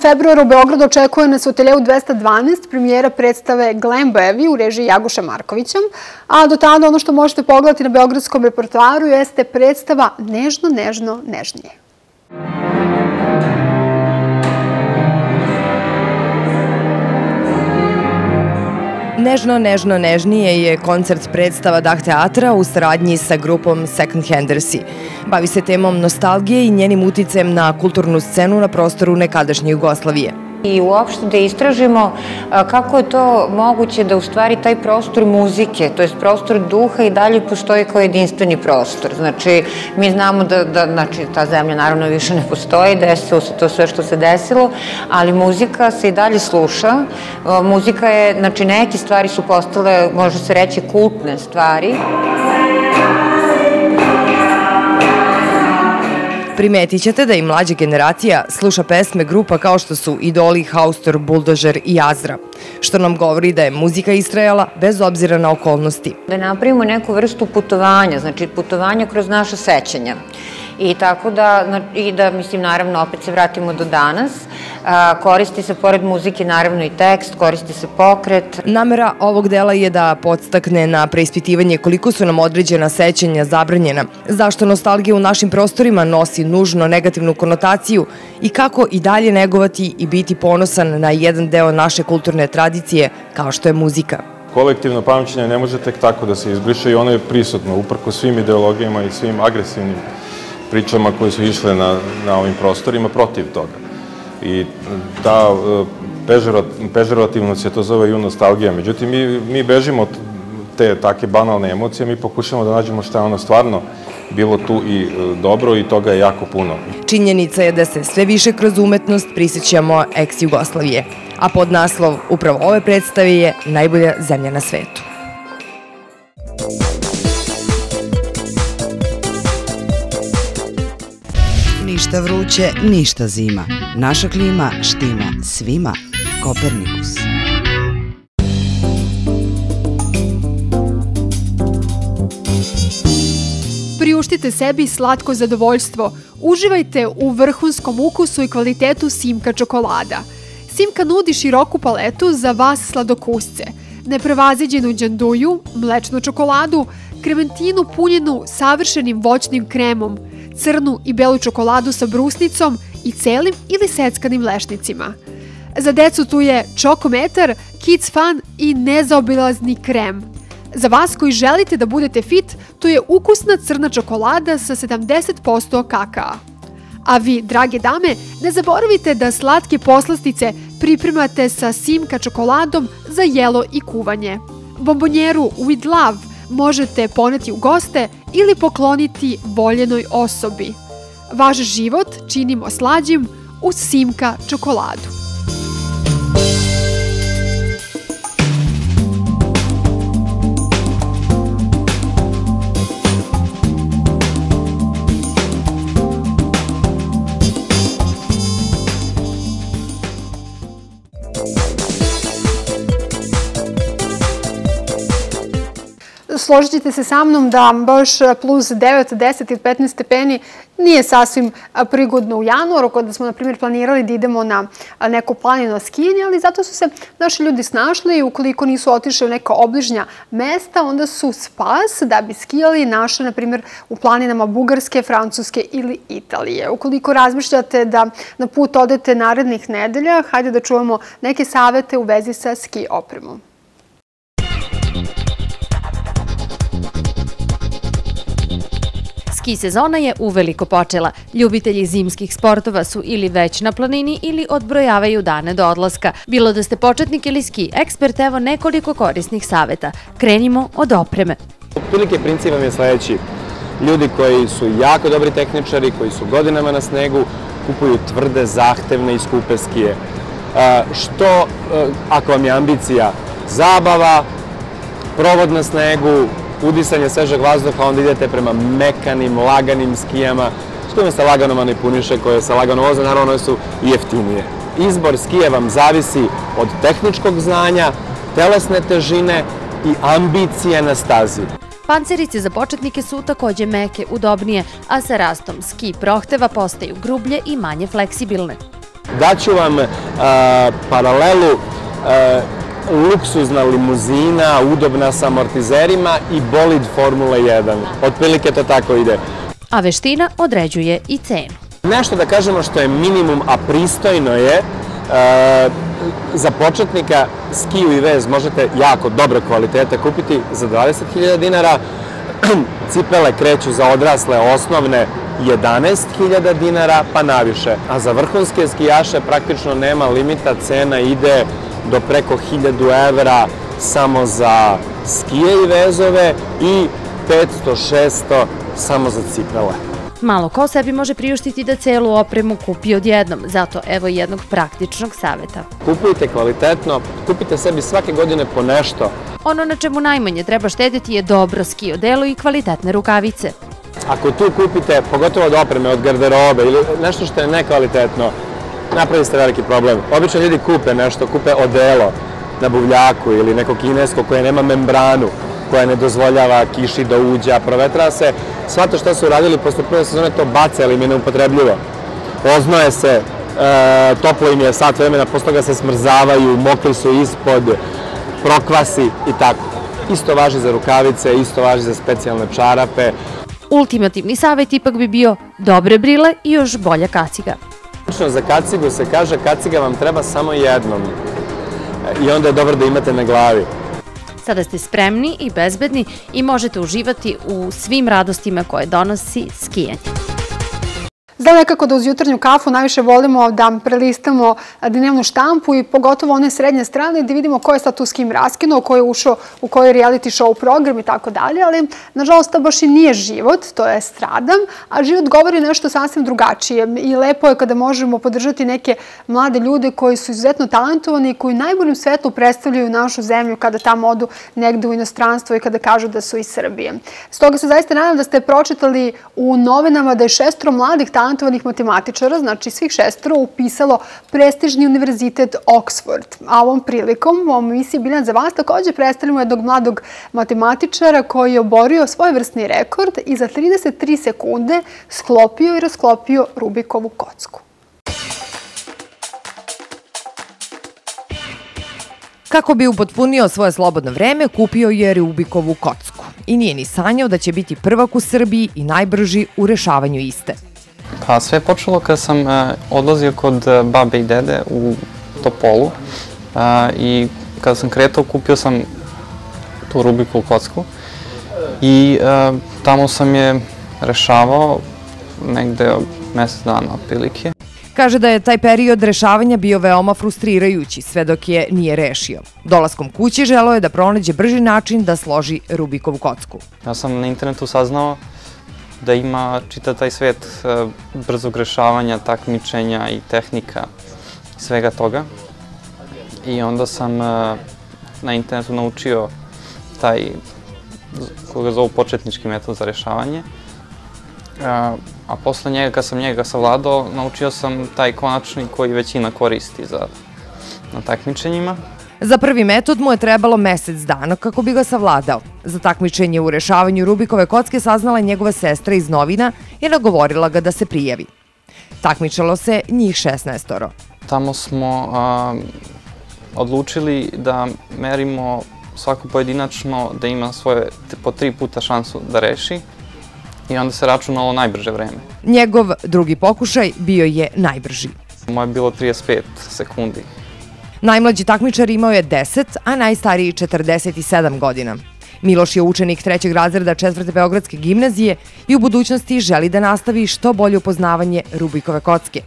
Februara u Beogradu očekuje nas u Teleu 212 premijera predstave Glembojevi u režiji Jaguša Markovića, a do tada ono što možete pogledati na Beogradskom repertoaru jeste predstava Nežno, nežno, nežnije. Nežno, nežno, nežnije je koncert predstava Dah teatra u saradnji sa grupom Second Handersi. Bavi se temom nostalgije i njenim uticajem na kulturnu scenu na prostoru nekadašnje Jugoslavije i uopšte da istražimo kako je to moguće da u stvari taj prostor muzike, to je prostor duha i dalje postoji kao jedinstveni prostor. Znači, mi znamo da, da znači, ta zemlja naravno više ne postoji, desilo se to sve što se desilo, ali muzika se i dalje sluša. Muzika je, znači, neke stvari su postale, može se reći, kultne stvari. Primetit ćete da i mlađa generacija sluša pesme grupa kao što su Idoli, Haustor, Buldožer i Azra, što nam govori da je muzika istrajala bez obzira na okolnosti. Da napravimo neku vrstu putovanja, znači putovanja kroz naše sećanja. I tako da, i da, mislim, naravno, opet se vratimo do danas, koristi se pored muzike naravno i tekst, koristi se pokret. Namera ovog dela je da podstakne na preispitivanje koliko su nam određena sećanja zabranjena, zašto nostalgija u našim prostorima nosi nužno negativnu konotaciju i kako i dalje negovati i biti ponosan na jedan deo naše kulturne tradicije kao što je muzika. Kolektivno pamćenje ne može tek tako da se izbriše i ono je prisutno uprko svim ideologijama i svim agresivnim pričama koje su išle na, na ovim prostorima protiv toga. I ta e, pežerativno se to zove i nostalgija. Međutim, mi, mi bežimo od te take banalne emocije, mi pokušamo da nađemo šta je ono stvarno bilo tu i e, dobro i toga je jako puno. Činjenica je da se sve više kroz umetnost prisjećamo ex-Jugoslavije, a pod naslov upravo ove predstave je Najbolja zemlja na svetu. Ništa vruće, ništa zima. Naša klima štima svima. Kopernikus. Priuštite sebi slatko zadovoljstvo. Uživajte u vrhunskom ukusu i kvalitetu Simka čokolada. Simka nudi široku paletu za vas sladokusce. Neprevaziđenu džanduju, mlečnu čokoladu, krementinu punjenu savršenim voćnim kremom – crnu i belu čokoladu sa brusnicom i celim ili seckanim lešnicima. Za decu tu je čokometar, kids fun i nezaobilazni krem. Za vas koji želite da budete fit, to je ukusna crna čokolada sa 70% kakaa. A vi, drage dame, ne zaboravite da slatke poslastice pripremate sa simka čokoladom za jelo i kuvanje. Bombonjeru with love možete poneti u goste ili pokloniti voljenoj osobi. Vaš život činimo slađim uz Simka čokoladu. Složit ćete se sa mnom da baš plus 9, 10 ili 15 stepeni nije sasvim prigodno u januaru, kada smo, na primjer, planirali da idemo na neku planinu skijanje, ali zato su se naši ljudi snašli i ukoliko nisu otišli u neka obližnja mesta, onda su spas da bi skijali naše, na primjer, u planinama Bugarske, Francuske ili Italije. Ukoliko razmišljate da na put odete narednih nedelja, hajde da čujemo neke savete u vezi sa ski opremom. Ski sezona je uveliko počela. Ljubitelji zimskih sportova su ili već na planini ili odbrojavaju dane do odlaska. Bilo da ste početnik ili ski ekspert, evo nekoliko korisnih saveta. Krenimo od opreme. Otprilike princip vam je sledeći. Ljudi koji su jako dobri tehničari, koji su godinama na snegu, kupuju tvrde, zahtevne i skupe skije. Što, ako vam je ambicija zabava, provod na snegu, udisanje svežeg vazduha, onda idete prema mekanim, laganim skijama, s kojima se lagano manipuniše, koje se lagano voze, naravno one su i jeftinije. Izbor skije vam zavisi od tehničkog znanja, telesne težine i ambicije na stazi. Pancerice za početnike su takođe meke, udobnije, a sa rastom ski prohteva postaju grublje i manje fleksibilne. Daću vam uh, paralelu uh, luksuzna limuzina, udobna sa amortizerima i bolid Formula 1. Otprilike to tako ide. A veština određuje i cenu. Nešto da kažemo što je minimum, a pristojno je, e, za početnika skiju i vez možete jako dobre kvalitete kupiti za 20.000 dinara, cipele kreću za odrasle osnovne 11.000 dinara pa naviše, a za vrhunske skijaše praktično nema limita, cena ide do preko 1000 evra samo za skije i vezove i 500-600 samo za cipele. Malo ko sebi može priuštiti da celu opremu kupi odjednom, zato evo jednog praktičnog saveta. Kupujte kvalitetno, kupite sebi svake godine po nešto. Ono na čemu najmanje treba štediti je dobro ski odelo i kvalitetne rukavice. Ako tu kupite, pogotovo od opreme, od garderobe ili nešto što je nekvalitetno, napravi ste veliki problem. Obično ljudi kupe nešto, kupe odelo na buvljaku ili neko kinesko koje nema membranu, koja ne dozvoljava kiši da uđe, a provetra se. Svato što su uradili posle prve sezone to baca, ali im je neupotrebljivo. Oznoje se, e, toplo im je sat vremena, posle toga se smrzavaju, mokri su ispod, prokvasi i tako. Isto važi za rukavice, isto važi za specijalne čarape. Ultimativni savjet ipak bi bio dobre brile i još bolja kaciga. Lično za kacigu se kaže kaciga vam treba samo jednom i onda je dobro da imate na glavi. Sada ste spremni i bezbedni i možete uživati u svim radostima koje donosi skijanje. Znam nekako da uz jutarnju kafu najviše volimo da prelistamo dnevnu štampu i pogotovo one srednje strane da vidimo ko je sad tu s kim raskinuo, ko je ušao u koji reality show program i tako dalje, ali nažalost to baš i nije život, to je stradam, a život govori nešto sasvim drugačije i lepo je kada možemo podržati neke mlade ljude koji su izuzetno talentovani i koji najboljim svetlu predstavljaju našu zemlju kada tamo odu negde u inostranstvo i kada kažu da su iz Srbije. Stoga se zaista nadam da ste pročitali u novinama da je šestro mladih talentovani talentovanih matematičara, znači svih šestoro, upisalo prestižni univerzitet Oxford. A ovom prilikom, u ovom emisiji Biljana za vas, takođe predstavljamo jednog mladog matematičara koji je oborio svoj vrstni rekord i za 33 sekunde sklopio i rasklopio Rubikovu kocku. Kako bi upotpunio svoje slobodno vreme, kupio je Rubikovu kocku. I nije ni sanjao da će biti prvak u Srbiji i najbrži u rešavanju iste. Pa sve je počelo kada sam uh, odlazio kod uh, babe i dede u Topolu uh, i kada sam kretao kupio sam tu Rubikovu kocku i tamo sam je rešavao negde mesec dana otprilike. Kaže da je taj period rešavanja bio veoma frustrirajući, sve dok je nije rešio. Dolaskom kući želeo je da pronađe brži način da složi Rubikovu kocku. Ja sam na internetu saznao da ima čita taj svet e, brzog rešavanja, takmičenja i tehnika i svega toga. I onda sam e, na internetu naučio taj, koga zovu početnički metod za rešavanje. A, e, a posle njega, kad sam njega savladao, naučio sam taj konačni koji većina koristi za, na takmičenjima. Za prvi metod mu je trebalo mesec dana kako bi ga savladao. Za takmičenje u rešavanju Rubikove kocke saznala njegova sestra iz novina i nagovorila ga da se prijavi. Takmičalo se njih 16 oro. Tamo smo a, odlučili da merimo svako pojedinačno da ima svoje po tri puta šansu da reši i onda se računalo najbrže vreme. Njegov drugi pokušaj bio je najbrži. Moje je bilo 35 sekundi Najmlađi takmičar imao je 10, a najstariji 47 godina. Miloš je učenik trećeg razreda četvrte Beogradske gimnazije i u budućnosti želi da nastavi što bolje upoznavanje Rubikove kocke.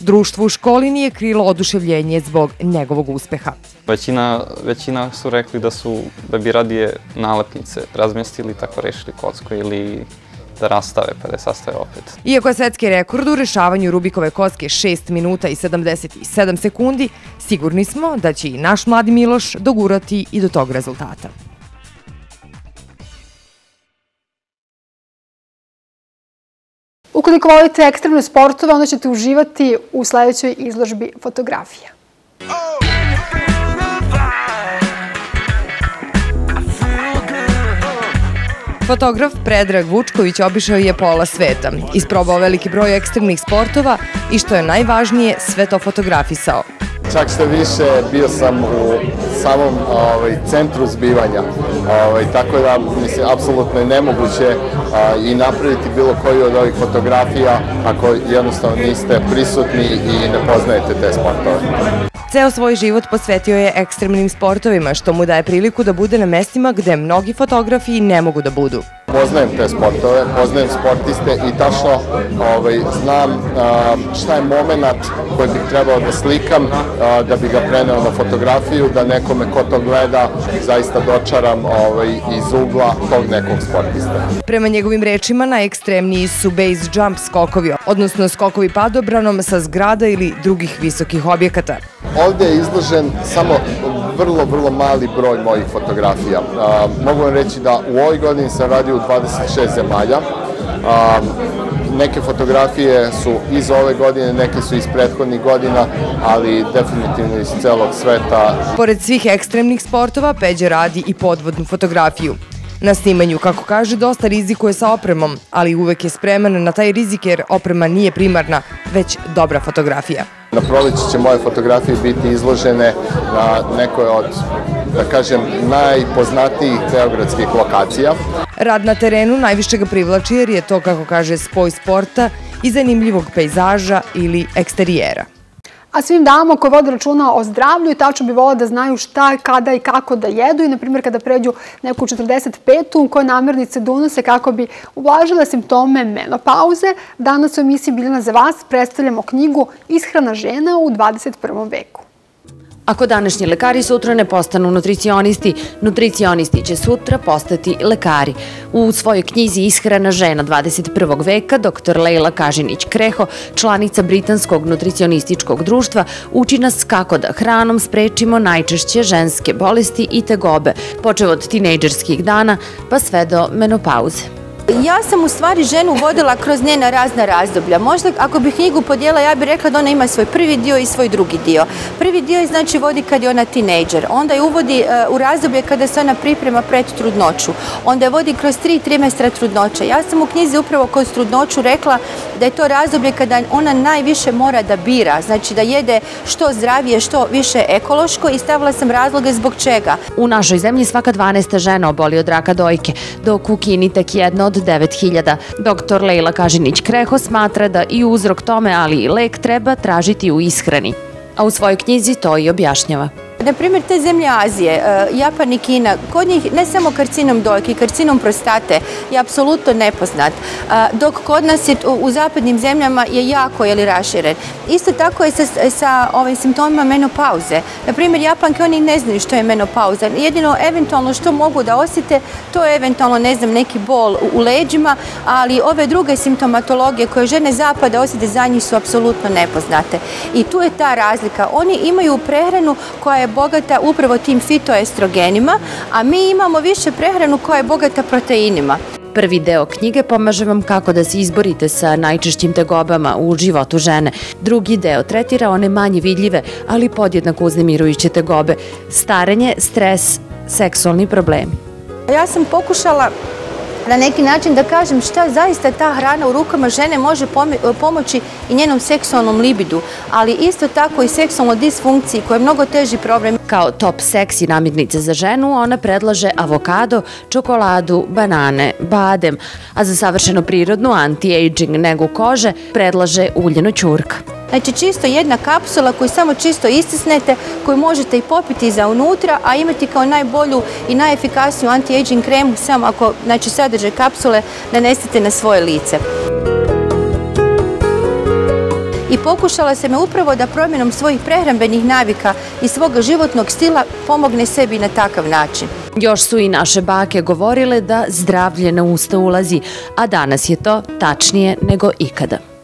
Društvo u školi nije krilo oduševljenje zbog njegovog uspeha. Većina, većina su rekli da su da bi radije nalepnice razmestili tako rešili kocku ili da rastave pa da sastave opet. Iako je svetski rekord u rešavanju Rubikove kocke 6 minuta i 77 sekundi, sigurni smo da će i naš mladi Miloš dogurati i do tog rezultata. Ukoliko volite ekstremne sportove, onda ćete uživati u sledećoj izložbi fotografija. Fotograf Predrag Vučković obišao je pola sveta, isprobao veliki broj ekstremnih sportova i što je najvažnije, sve to fotografisao. Čak što više, bio sam u samom ovaj, centru zbivanja, ovaj, tako da mislim, apsolutno je nemoguće a, i napraviti bilo koju od ovih fotografija ako jednostavno niste prisutni i ne poznajete te sportove. Ceo svoj život posvetio je ekstremnim sportovima, što mu daje priliku da bude na mestima gde mnogi fotografi ne mogu da budu. Poznajem te sportove, poznajem sportiste i tačno ovaj, znam a, šta je moment koji bih trebao da slikam a, da bi ga preneo na fotografiju, da nekome ko to gleda zaista dočaram ovaj, iz ugla tog nekog sportiste. Prema njegovim rečima, najekstremniji su base jump skokovi, odnosno skokovi padobranom sa zgrada ili drugih visokih objekata. Ovde je izložen samo vrlo, vrlo mali broj mojih fotografija. Mogu vam reći da u ovoj godini sam radio u 26 zemalja. Neke fotografije su iz ove godine, neke su iz prethodnih godina, ali definitivno iz celog sveta. Pored svih ekstremnih sportova, Peđa radi i podvodnu fotografiju. Na snimanju, kako kaže, dosta rizikuje sa opremom, ali uvek je spreman na taj rizik jer oprema nije primarna, već dobra fotografija. Na proleći će moje fotografije biti izložene na nekoj od, da kažem, najpoznatijih beogradskih lokacija. Rad na terenu najviše ga privlači jer je to, kako kaže, spoj sporta i zanimljivog pejzaža ili eksterijera. A svim damama koje vode računa o zdravlju i tačno bi volila da znaju šta, kada i kako da jedu i, na primjer, kada pređu neku 45-u, koje namirnice donose kako bi ublažile simptome menopauze. Danas u emisiji Biljana za vas predstavljamo knjigu Ishrana žena u 21. veku. Ako današnji lekari sutra ne postanu nutricionisti, nutricionisti će sutra postati lekari. U svojoj knjizi Ishrana žena 21. veka dr. Leila Kažinić-Kreho, članica Britanskog nutricionističkog društva, uči nas kako da hranom sprečimo najčešće ženske bolesti i tegobe, počeo od tinejdžerskih dana pa sve do menopauze. Ja sam u stvari ženu vodila kroz njena razna razdoblja. Možda ako bih knjigu podijela, ja bih rekla da ona ima svoj prvi dio i svoj drugi dio. Prvi dio je znači vodi kad je ona tinejdžer. Onda je uvodi uh, u razdoblje kada se ona priprema pred trudnoću. Onda je vodi kroz tri trimestra trudnoće. Ja sam u knjizi upravo kroz trudnoću rekla da je to razdoblje kada ona najviše mora da bira. Znači da jede što zdravije, što više ekološko i stavila sam razloge zbog čega. U našoj zemlji svaka 12. žena oboli od raka dojke, dok u Kini tek jedna od 9000. Doktor Lejla Kažinić-Kreho smatra da i uzrok tome, ali i lek treba tražiti u ishrani. A u svojoj knjizi to i objašnjava. Na primjer, te zemlje Azije, e, Japan i Kina, kod njih ne samo karcinom dojke, karcinom prostate je apsolutno nepoznat, e, dok kod nas je u zapadnim zemljama je jako jeli, raširen. Isto tako je sa, sa ovim simptomima menopauze. Na primjer, Japanke oni ne znaju što je menopauza. Jedino eventualno što mogu da osjete, to je eventualno, ne znam, neki bol u leđima, ali ove druge simptomatologije koje žene zapada osjete za njih su apsolutno nepoznate. I tu je ta razlika. Oni imaju prehranu koja je bogata upravo tim fitoestrogenima, a mi imamo više prehranu koja je bogata proteinima. Prvi deo knjige pomaže vam kako da se izborite sa najčešćim tegobama u životu žene. Drugi deo tretira one manje vidljive, ali podjednako uznemirujuće tegobe. Starenje, stres, seksualni problemi. Ja sam pokušala na neki način da kažem šta zaista ta hrana u rukama žene može pomoći i njenom seksualnom libidu, ali isto tako i seksualnoj disfunkciji koja je mnogo teži problem. Kao top seksi namirnice za ženu ona predlaže avokado, čokoladu, banane, badem, a za savršeno prirodnu anti-aging negu kože predlaže uljeno ćurka. Znači čisto jedna kapsula koju samo čisto istisnete, koju možete i popiti za unutra, a imati kao najbolju i najefikasniju anti-aging kremu samo ako znači, sadrže kapsule nanesete na svoje lice. I pokušala se me upravo da promjenom svojih prehrambenih navika i svoga životnog stila pomogne sebi na takav način. Još su i naše bake govorile da zdravlje na usta ulazi, a danas je to tačnije nego ikada.